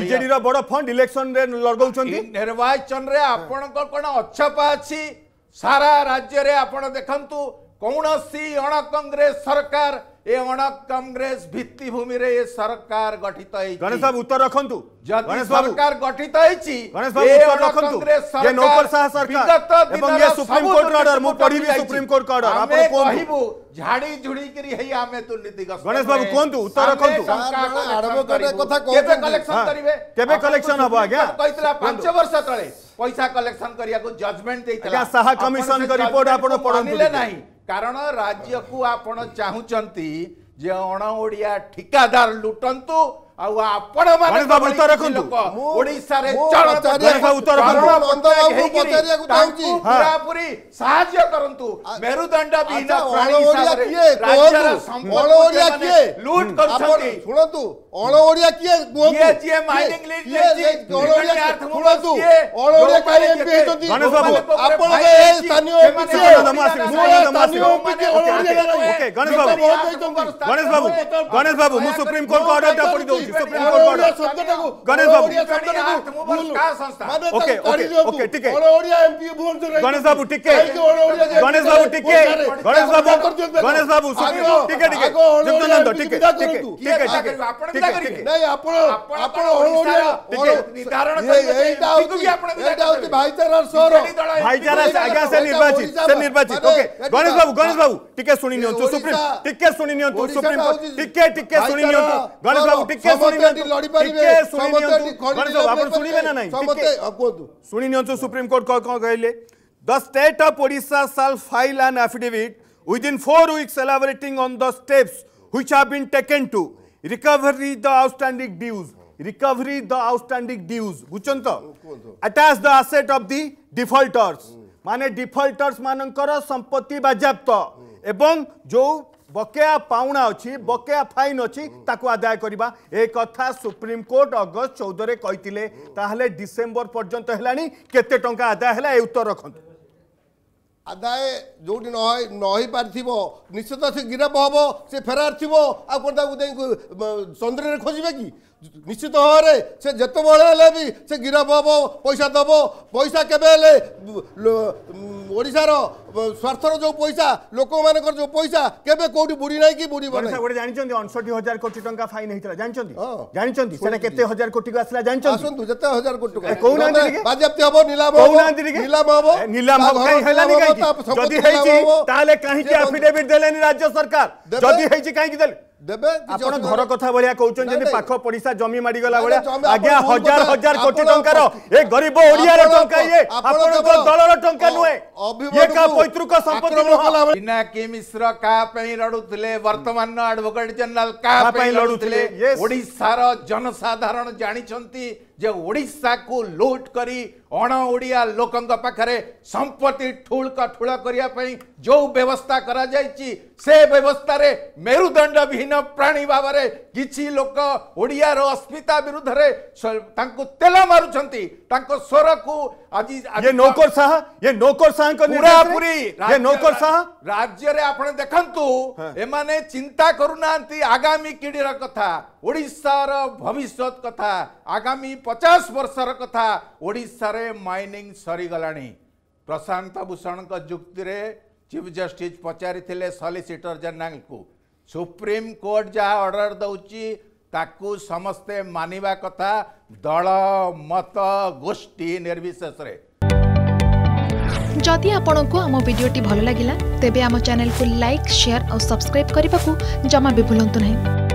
BJD বড় fond election রে লগাউছন্তি নির্বাচন রে আপনার কোন অছপা আছে সারা রাজ্য রে আপন দেখন্তু କୌଣସି ଅଣକଂଗ୍ରେସ ସରକାର ଏ ଅଣକଂଗ୍ରେସ ଭିତ୍ତିଭୂମିରେ ଏ ସରକାର ଗଠିତ ହେଇଛି ଗଣେଶ ବାବୁ ଉତ୍ତର ରଖନ୍ତୁ ଯଦି ସରକାର ଗଠିତ ହେଇଛି ଗଣେଶ ବାବୁ ଉତ୍ତର ରଖନ୍ତୁ ଯେ ନୌକର ଶାହ ସରକାର ଏବଂ ଏ ସୁପ୍ରିମ କୋର୍ଟର ଅର୍ଡର ମୁଁ ପଢିବି ସୁପ୍ରିମ କୋର୍ଟର ଅର୍ଡର ଆପଣ କହିବୁ ଝାଡି ଝୁଡି କରି ହେଇ ଆମେ ଦୁର୍ନୀତିଗ୍ରସ୍ତ ଗଣେଶ ବାବୁ କୁହନ୍ତୁ ଉତ୍ତର ରଖନ୍ତୁ ଆଡଭୋକେଟ କଥା କେବେ କଲେକ୍ସନ କରିବେ କେବେ କଲେକ୍ସନ ହବ ଆଜ୍ଞା କହିଥିଲା 5 ବର୍ଷ ତଳେ ପଇସା କଲେକ୍ସନ କରିବାକୁ ଜଜମେଣ୍ଟ ଦେଇଥିଲା ସାହା କମିଶନଙ୍କ ରିପୋର୍ଟ ଆପଣ ପଢନ୍ତୁ ନାହିଁ କାରଣ ରାଜ୍ୟକୁ ଆପଣ ଚାହୁଁଛନ୍ତି ଯେ ଅଣ ଓଡ଼ିଆ ଠିକାଦାର ଲୁଟନ୍ତୁ ଆଉ ଆପଣ ମାନେ ଉତ୍ତର ରଖନ୍ତୁ ଓଡିଶାରେ ପୁରାପୁରି ସାହାଯ୍ୟ କରନ୍ତୁ ମେରୁଦଣ୍ଡ ବିହୀନ ଲୁଟ କରୁଛନ୍ତି ଶୁଣନ୍ତୁ ଅଳ ଓଡ଼ିଆ କିଏ ଯିଏ ମାଇନିଂ ଶୁଣନ୍ତୁ ଅଳ ଓଡ଼ିଆ କିଏ ଏମ୍ପି ହେଇଛନ୍ତି ଆପଣ ସ୍ଥାନୀୟ ଗଣେଶ ବାବୁ ଗଣେଶ ବାବୁ ଗଣେଶ ବାବୁ ମୁଁ ସୁପ୍ରିମକୋର୍ଟଙ୍କ ଅର୍ଡରଟା ପଢି ଦଉଛି गणेश बाबू ओके ओके ठीक है गणेश बाबू ठीक है गणेश बाबू ठीक है गणेश बाबू गणेश बाबू ठीक है ठीक है ଯୁକ୍ତାନନ୍ଦ ଠିକ ଠିକ ଠିକ ଠିକ ଠିକ ଠିକ ନାଇଁ ଆପଣ ଆପଣ ଓଡ଼ିଆ ନିର୍ଦ୍ଧାରଣ ଏଇଟା ହଉଛି ଏଇଟା ହଉଛି ଭାଇଚାରାର ସହର ଭାଇଚାରା ଆଜ୍ଞା ସେ ନିର୍ବାଚିତ ସେ ନିର୍ବାଚିତ ଓକେ ଗଣେଶ ବାବୁ ଗଣେଶ ବାବୁ ଟିକେ ଶୁଣି ନିଅନ୍ତୁ ସୁପ୍ରିମ ଟିକେ ଶୁଣି ନିଅନ୍ତୁ ସୁପ୍ରିମ ଟିକେ ଟିକେ ଶୁଣି ନିଅନ୍ତୁ ଗଣେଶ ବାବୁ ଟିକେ ସମସ୍ତେ ଲଢି ପାରିବେ ଆପଣ ଶୁଣିବେ ନା ନାହିଁ କୁହନ୍ତୁ ଶୁଣି ନିଅନ୍ତୁ ସୁପ୍ରିମକୋର୍ଟ କ'ଣ କହିଲେ the state of Odisha shall file an affidavit within four weeks elaborating on the steps which have been taken to recovery the outstanding dues recovery the outstanding dues बुझंत attach the asset of the defaulters माने defaulters मानकर संपत्ति बाज्याप्त এবং ଯେଉଁ ବକେୟା ପାଉଣା ଅଛି ବକେୟା ଫାଇନ୍ ଅଛି ତାକୁ ଆଦାୟ କରିବା ଏ କଥା ସୁପ୍ରିମକୋର୍ଟ ଅଗଷ୍ଟ ଚଉଦରେ କହିଥିଲେ ତାହେଲେ ଡିସେମ୍ବର ପର୍ଯ୍ୟନ୍ତ ହେଲାଣି କେତେ ଟଙ୍କା ଆଦାୟ ହେଲା ଏ ଉତ୍ତର ରଖନ୍ତୁ ଆଦାୟ ଯେଉଁଠି ନ ନ ହେଇପାରିଥିବ ନିଶ୍ଚିତ ସେ ଗିରଫ ହେବ ସେ ଫେରାର ଥିବ ଆଉ କ'ଣ ତାକୁ ଯାଇ ଚନ୍ଦ୍ରରେ ଖୋଜିବେ କି নিশ্চিত ভাবে সে যেতবে হলে বি সে গিরফ হব পয়সা দেব পয়সা কেবে হলে ওড়শার স্বার্থর যে পয়সা লোক মানকর যে পয়সা কেবে কোটি বুড়ি নাই কি বুড়ি গোটে জানিছেন 59 হাজার কোটি টাকা ফাইন হইতলা জানিছেন জানিছেন সেটা কত হাজার কোটি কো আসলা জানিছেন আসন্তু যেতে হাজার কোটি বাজ্যাপ্তি হব নিলাম হব নিলাম হব নিলাম হব যদি হেইছি তাহলে কাহি আফিডেভিট দেলেনি রাজ্য সরকার যদি হয়েছে কাহি দেলে ଆପଣ ଘର କଥା ଭଳିଆ କହୁଛନ୍ତି ଯେମିତି ପାଖ ପଡିଶା ଜମି ମାଡିଗଲା ଭଳିଆ ଆଜ୍ଞା ହଜାର ହଜାର କୋଟି ଟଙ୍କାର ଏ ଗରିବ ଓଡିଆର ଟଙ୍କା ଇଏ ଆପଣଙ୍କ ଦଳର ଟଙ୍କା ନୁହେଁ ଇଏ କା ପୈତୃକ ସମ୍ପତ୍ତି ନୁହଁ ବିନା କି ମିଶ୍ର କା ପାଇଁ ଲଢୁଥିଲେ ବର୍ତ୍ତମାନର ଆଡଭୋକେଟ ଜେନେରାଲ କା ପାଇଁ ଲଢୁଥିଲେ ଓଡିଶାର ଜନସାଧାରଣ ଜାଣିଛନ୍ତି ଯେ ଓଡ଼ିଶାକୁ ଲୁଟ୍ କରି ଅଣ ଓଡ଼ିଆ ଲୋକଙ୍କ ପାଖରେ ସମ୍ପତ୍ତି ଠୁଳକ ଠୁଳ କରିବା ପାଇଁ ଯେଉଁ ବ୍ୟବସ୍ଥା କରାଯାଇଛି ସେ ବ୍ୟବସ୍ଥାରେ ମେରୁଦଣ୍ଡ ବିହୀନ ପ୍ରାଣୀ ଭାବରେ କିଛି ଲୋକ ଓଡ଼ିଆର ଅସ୍ମିତା ବିରୁଦ୍ଧରେ ତାଙ୍କୁ ତେଲ ମାରୁଛନ୍ତି ତାଙ୍କ ସ୍ୱରକୁ ଆଜି ନୌକର ଶାହ ଏ ନୌକର ଶାହଙ୍କ ପୁରାପୁରି ନୌକର ଶାହ ରାଜ୍ୟରେ ଆପଣ ଦେଖନ୍ତୁ ଏମାନେ ଚିନ୍ତା କରୁନାହାନ୍ତି ଆଗାମୀ ପିଢ଼ିର କଥା ଓଡ଼ିଶାର ଭବିଷ୍ୟତ କଥା ଆଗାମୀ ପଚାଶ ବର୍ଷର କଥା ଓଡ଼ିଶାରେ ମାଇନିଂ ସରିଗଲାଣି ପ୍ରଶାନ୍ତ ଭୂଷଣଙ୍କ ଯୁକ୍ତିରେ ଚିଫ୍ ଜଷ୍ଟିସ୍ ପଚାରିଥିଲେ ସଲିସିଟର ଜେନେରାଲ୍ଙ୍କୁ ସୁପ୍ରିମକୋର୍ଟ ଯାହା ଅର୍ଡ଼ର ଦେଉଛି ତାକୁ ସମସ୍ତେ ମାନିବା କଥା ଦଳ ମତ ଗୋଷ୍ଠୀ ନିର୍ବିଶେଷରେ ଯଦି ଆପଣଙ୍କୁ ଆମ ଭିଡ଼ିଓଟି ଭଲ ଲାଗିଲା ତେବେ ଆମ ଚ୍ୟାନେଲକୁ ଲାଇକ୍ ସେୟାର ଆଉ ସବସ୍କ୍ରାଇବ୍ କରିବାକୁ ଜମା ବି ଭୁଲନ୍ତୁ ନାହିଁ